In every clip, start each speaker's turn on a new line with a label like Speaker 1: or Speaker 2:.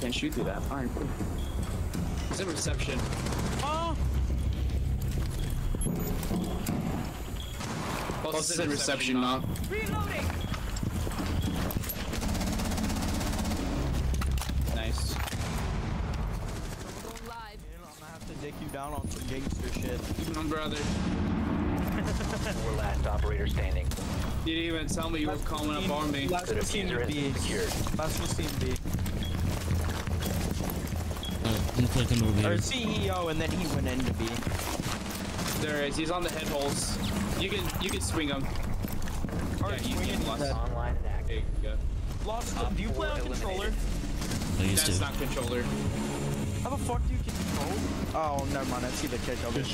Speaker 1: can't shoot through that. Fine. It's in reception.
Speaker 2: Oh,
Speaker 1: Plus, it's in reception now.
Speaker 3: Reloading.
Speaker 1: Nice.
Speaker 3: Going live.
Speaker 2: man, I'm gonna have to dick you down on some gangster shit.
Speaker 1: My brother.
Speaker 4: Four last operator standing.
Speaker 1: You didn't even tell me you were calling up on me.
Speaker 2: Last
Speaker 4: The
Speaker 2: one seemed
Speaker 4: diffuser
Speaker 2: to be.
Speaker 4: secured.
Speaker 2: Last one seemed to be.
Speaker 5: I'm gonna click him over
Speaker 2: Or. CEO, and then he went into B.
Speaker 1: There is. He's on the head holes. You can you can swing him.
Speaker 2: Or
Speaker 1: Yeah, you
Speaker 2: swing
Speaker 1: can
Speaker 2: it.
Speaker 1: lost.
Speaker 4: Online and
Speaker 1: There
Speaker 4: active.
Speaker 1: you go.
Speaker 2: Lost.
Speaker 4: Op
Speaker 2: do you play on controller?
Speaker 5: I used
Speaker 1: That's
Speaker 5: to.
Speaker 1: not controller.
Speaker 2: How the fuck do you control? Oh, never mind. I see the kick of it.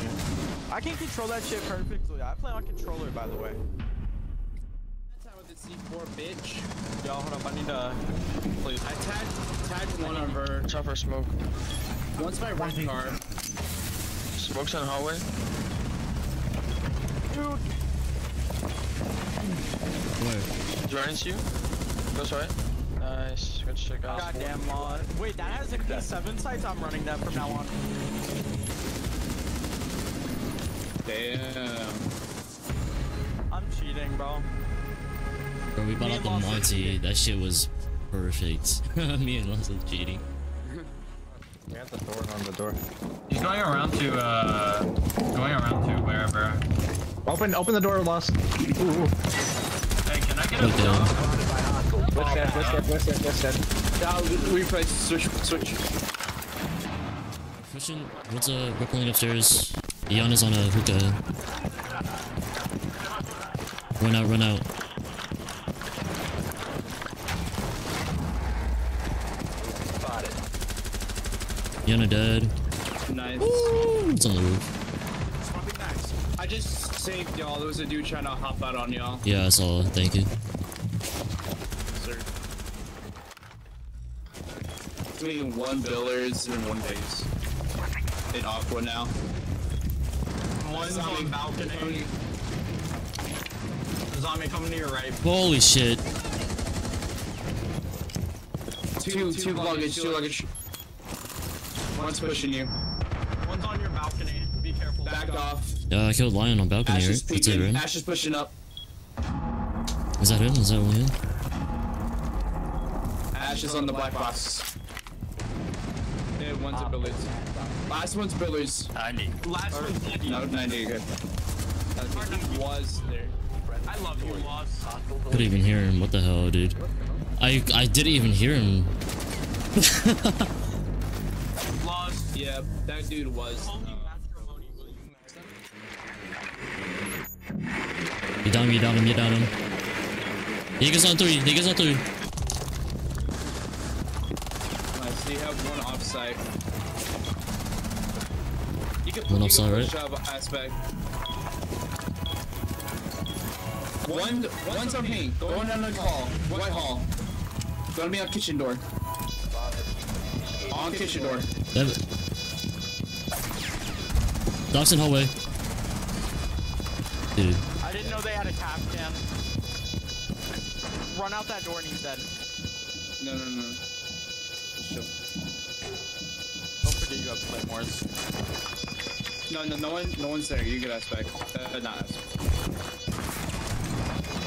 Speaker 2: I can control that shit perfectly. I play on controller, by the way.
Speaker 1: That's how with the C4 bitch.
Speaker 2: Yo, hold up. I need to. Please.
Speaker 1: I tagged tagged one of her.
Speaker 6: Watch out for smoke.
Speaker 1: Once my red car.
Speaker 6: Smoke's in the hallway.
Speaker 2: Dude.
Speaker 5: Where?
Speaker 6: He's running to you. Goes right. Nice. Good check out.
Speaker 2: Goddamn law. Wait, that has a P7 sights? I'm running that from now on.
Speaker 1: Damn.
Speaker 2: I'm cheating, bro.
Speaker 5: Bro, we bought
Speaker 2: Me
Speaker 5: out the
Speaker 2: and Lost was
Speaker 5: Monty. That shit was perfect. Me and Lost was cheating.
Speaker 7: We have the door on the door.
Speaker 8: He's going around to, uh, going around to wherever.
Speaker 7: Open, open the door, lost.
Speaker 8: Hey, can I get a
Speaker 5: Okay.
Speaker 8: jump?
Speaker 7: What's that? What's that? What's that? What's that?
Speaker 1: Now replay. Switch. Switch.
Speaker 5: Christian, what's uh, Rippling upstairs? Eon is on a hookah. Run out, run out. Yana dead.
Speaker 1: Nice.
Speaker 5: It's on the roof.
Speaker 1: I just saved y'all. There was a dude trying to hop out on y'all.
Speaker 5: Yeah, I saw. it. Thank you.
Speaker 1: Sir. Doing one billers and one base. In Aqua now.
Speaker 2: One's on balcony. Zombie coming to your right.
Speaker 5: Holy shit.
Speaker 1: Two, two luggage, two luggage. One's pushing you.
Speaker 2: One's on your balcony. Be careful.
Speaker 1: Back off.
Speaker 5: Yeah, I killed Lion on balcony,
Speaker 1: Ash
Speaker 5: right?
Speaker 1: is
Speaker 5: That's it, right?
Speaker 1: Ash is pushing up.
Speaker 5: Is that him? Is that only him?
Speaker 1: Ash is on the black box. Yeah, one's a billers. Last one's billers.
Speaker 2: Last one's dead.
Speaker 1: No, 90, good. That was there.
Speaker 2: I love you, Lost.
Speaker 5: Couldn't even hear him. What the hell, dude? I I didn't even hear him.
Speaker 2: Lost.
Speaker 1: Yeah, that dude was.
Speaker 2: Holy
Speaker 1: uh,
Speaker 2: matrimony, will you marry?
Speaker 5: You down him, you down him, you down him. He gets on three, he gets on three.
Speaker 1: Nice. You have one offside. You can
Speaker 5: One
Speaker 1: you
Speaker 5: offside, right?
Speaker 1: push up aspect. One, one's on pink. Going down the hall. White hall. Gonna be on kitchen door. On kitchen door.
Speaker 5: That... Doc's in hallway. Dude,
Speaker 2: I didn't know they had a cap cam. Run out that door and he's dead.
Speaker 1: No, no, no. Chill.
Speaker 2: Don't forget you have claymores.
Speaker 1: No, no, no one, no one's there. You get aspect. Uh, not aspect.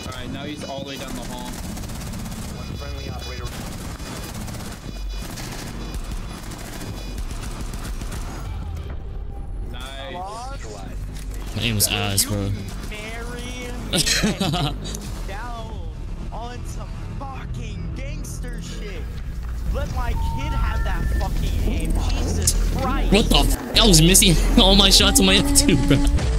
Speaker 1: All right, now he's all the way down the hall.
Speaker 5: My was ass, bro.
Speaker 2: On some fucking gangster shit. Let my kid have that fucking aim. Jesus Christ.
Speaker 5: What the f- I was missing all my shots on my F2, bro.